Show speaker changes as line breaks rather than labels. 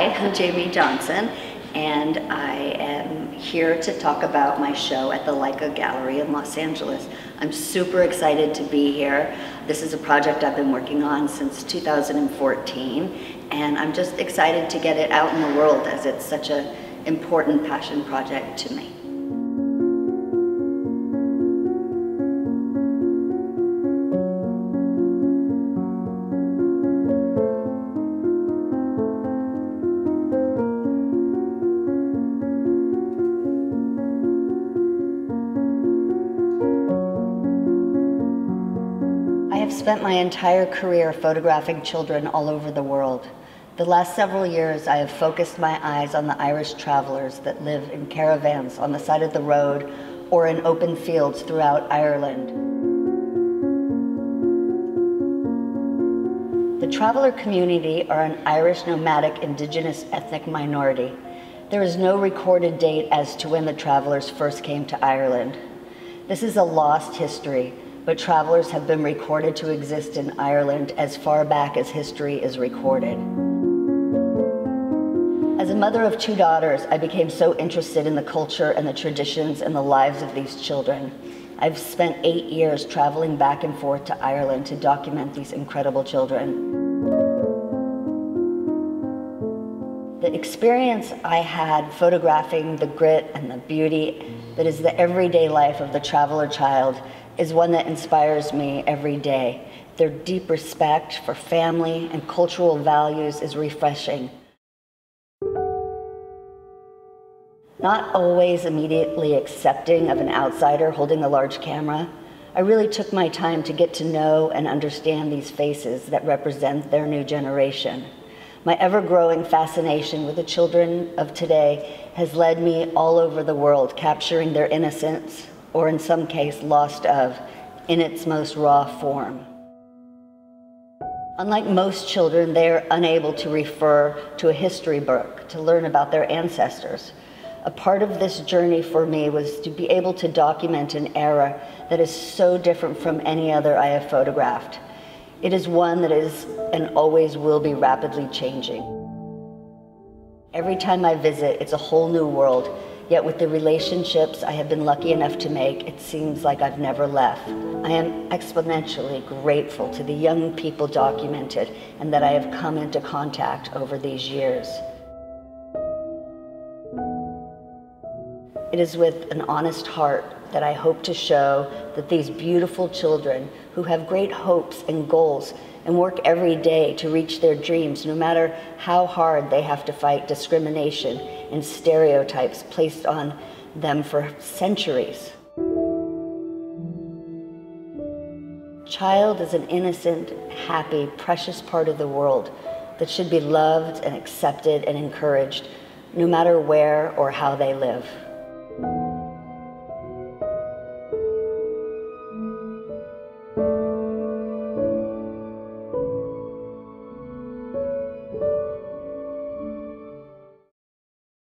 I'm Jamie Johnson, and I am here to talk about my show at the Leica Gallery in Los Angeles. I'm super excited to be here. This is a project I've been working on since 2014, and I'm just excited to get it out in the world as it's such an important passion project to me. Have spent my entire career photographing children all over the world. The last several years, I have focused my eyes on the Irish travelers that live in caravans on the side of the road or in open fields throughout Ireland. The traveler community are an Irish nomadic indigenous ethnic minority. There is no recorded date as to when the travelers first came to Ireland. This is a lost history but travelers have been recorded to exist in Ireland as far back as history is recorded. As a mother of two daughters, I became so interested in the culture and the traditions and the lives of these children. I've spent eight years traveling back and forth to Ireland to document these incredible children. The experience I had photographing the grit and the beauty that is the everyday life of the traveler child is one that inspires me every day. Their deep respect for family and cultural values is refreshing. Not always immediately accepting of an outsider holding a large camera, I really took my time to get to know and understand these faces that represent their new generation. My ever growing fascination with the children of today has led me all over the world, capturing their innocence, or in some case, lost of, in its most raw form. Unlike most children, they are unable to refer to a history book to learn about their ancestors. A part of this journey for me was to be able to document an era that is so different from any other I have photographed. It is one that is and always will be rapidly changing. Every time I visit, it's a whole new world Yet with the relationships I have been lucky enough to make, it seems like I've never left. I am exponentially grateful to the young people documented and that I have come into contact over these years. It is with an honest heart that I hope to show that these beautiful children who have great hopes and goals and work every day to reach their dreams, no matter how hard they have to fight discrimination and stereotypes placed on them for centuries. Child is an innocent, happy, precious part of the world that should be loved and accepted and encouraged, no matter where or how they live.